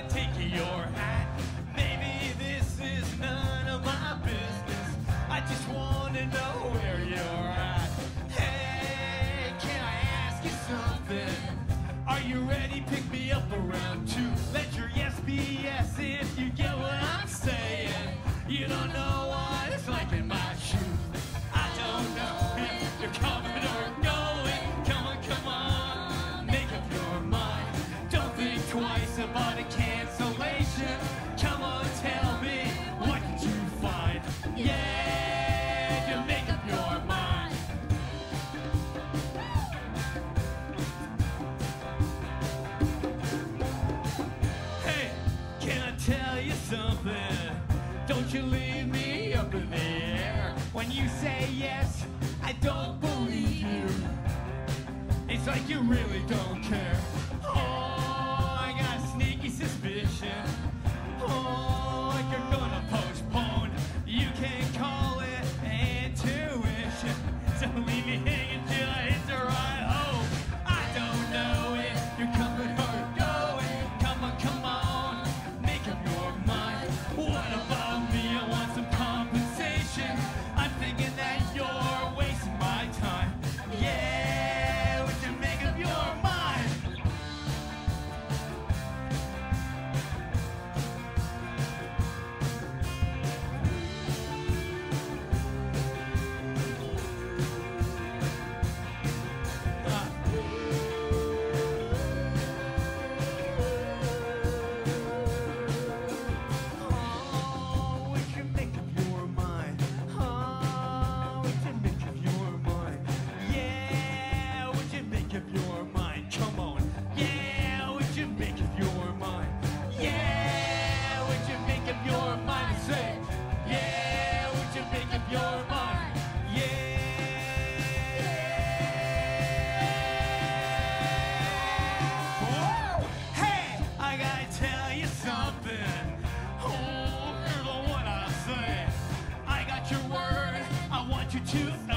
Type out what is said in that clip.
I take your hat? Maybe this is none of my business. I just want to know where you're around. Let your yes be yes if you get what I'm saying. You don't know what it's like something? Don't you leave me up in the air. When you say yes, I don't believe you. It's like you really don't care. you choose.